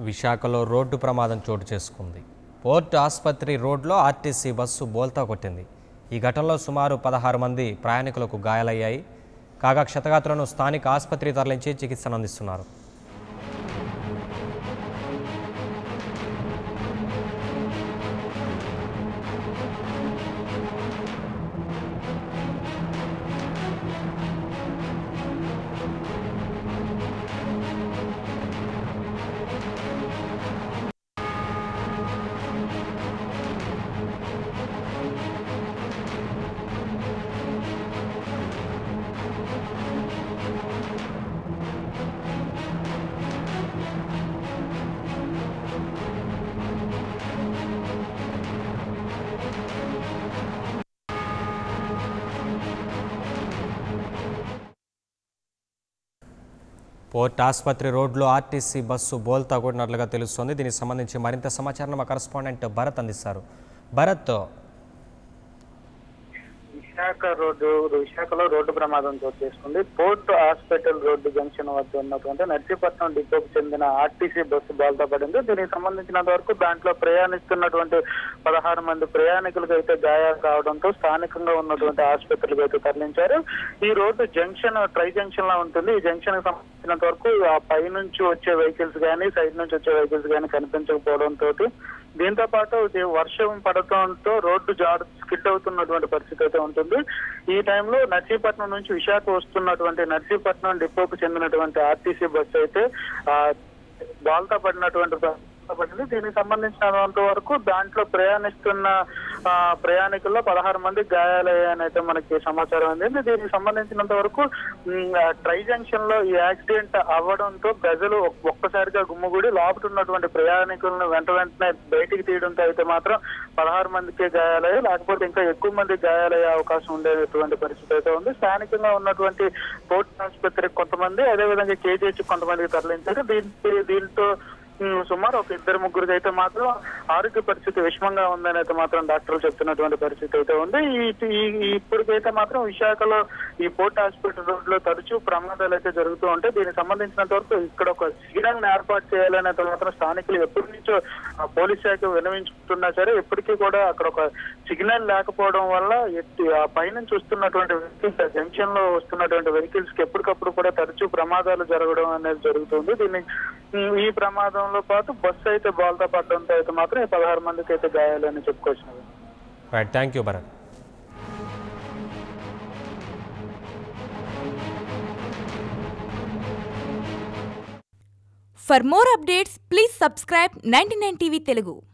విశాఖలో రోడ్డు ప్రమాదం చోటు చేసుకుంది. పోర్ట్ ఆసుపత్రి రోడ్లో ఆర్టీసీ బస్సు బోల్తా కొట్టింది. ఈ ఘటనలో సుమారు పదహారు మంది ప్రయాణికులకు గాయాలయ్యాయి. కాగా క్షతగాత్రులను స్థానిక ఆసుపత్రికి తరలించి చికిత్సను అందిస్తున్నారు. పోర్ట్ ఆసుపత్రి రోడ్లో ఆర్టీసీ బస్సు బోల్తా కొట్టినట్లుగా తెలుస్తోంది. దీనికి సంబంధించి మరింత సమాచారం మా కరస్పాండెంట్ భరత్ అందిస్తారు. భరత్. విశాఖ రోడ్డు విశాఖలో రోడ్డు ప్రమాదం చోటు చేసుకుంది. పోర్ట్ హాస్పిటల్ రోడ్డు జంక్షన్ వద్ద ఉన్నటువంటి నర్సీపట్నం డిపోకు చెందిన ఆర్టీసీ బస్సు బాల్తా పడింది. దీనికి సంబంధించినంత వరకు దాంట్లో ప్రయాణిస్తున్నటువంటి పదహారు మంది ప్రయాణికులకు అయితే గాయాలు కావడంతో స్థానికంగా ఉన్నటువంటి ఆసుపత్రులకు అయితే తరలించారు. ఈ రోడ్డు జంక్షన్ ట్రై జంక్షన్ లా ఉంటుంది. ఈ జంక్షన్కి సంబంధించినంత వరకు ఆ పై నుంచి వచ్చే వెహికల్స్ కానీ సైడ్ నుంచి వచ్చే వెహికల్స్ కానీ కనిపించకపోవడంతో దీంతో పాటు ఇది వర్షం పడటంతో రోడ్డు జాడు స్కిడ్ అవుతున్నటువంటి పరిస్థితి అయితే ఉంటుంది. ఈ టైంలో నర్సీపట్నం నుంచి విశాఖ వస్తున్నటువంటి నర్సీపట్నం డిపోకు చెందినటువంటి ఆర్టీసీ బస్సు అయితే ఆ బాల్తా పడినటువంటి పడింది దీనికి సంబంధించినంత వరకు దాంట్లో ప్రయాణిస్తున్న ప్రయాణికుల్లో పదహారు మంది గాయాలయ్యాయని అయితే మనకి సమాచారం అందింది. దీనికి సంబంధించినంత వరకు ట్రై జంక్షన్లో ఈ యాక్సిడెంట్ అవ్వడంతో ప్రజలు ఒక్కసారిగా గుమ్ముగూడి లోపల ఉన్నటువంటి ప్రయాణికులను వెంట వెంటనే బయటికి తీయడంతో అయితే మాత్రం పదహారు మందికి గాయాలయ్యాయి. లేకపోతే ఇంకా ఎక్కువ మంది గాయాలయ్యే అవకాశం ఉండేటువంటి పరిస్థితి అయితే ఉంది. స్థానికంగా ఉన్నటువంటి పోర్ట్ ఆసుపత్రికి కొంతమంది అదేవిధంగా కేజీహెచ్ కొంతమందికి తరలించారు. దీంతో దీంతో సుమారు ఒక ఇద్దరు ముగ్గురికి అయితే మాత్రం ఆరోగ్య పరిస్థితి విషమంగా ఉందని అయితే మాత్రం డాక్టర్లు చెప్తున్నటువంటి పరిస్థితి అయితే ఉంది. ఈ- ఇప్పటికైతే మాత్రం విశాఖలో ఈ పోర్ట్ హాస్పిటల్ రోడ్లో తరచూ ప్రమాదాలు అయితే జరుగుతూ ఉంటాయి. దీనికి సంబంధించినంత వరకు ఇక్కడ ఒక శిబిరాన్ని ఏర్పాటు చేయాలని మాత్రం స్థానికులు ఎప్పటి నుంచో ఆ పోలీస్ శాఖ వినవించుకుంటున్నా సరే ఇప్పటికీ కూడా అక్కడ ఒక సిగ్నల్ లేకపోవడం వల్ల ఎట్టి ఆ పైనుంచి వస్తున్నటువంటి వెహికల్స్ జంక్షన్లో వస్తున్నటువంటి వెహికల్స్కి ఎప్పటికప్పుడు కూడా తరచూ ప్రమాదాలు జరగడం అనేది జరుగుతుంది దీన్ని ఈ ప్రమాదంలో పాటు బస్సు అయితే బాల్తో పడడంతో అయితే మాత్రం ఈ పదహారు మందికి అయితే గాయాలని right thank you Bharat For more updates, please subscribe 99 TV Telugu.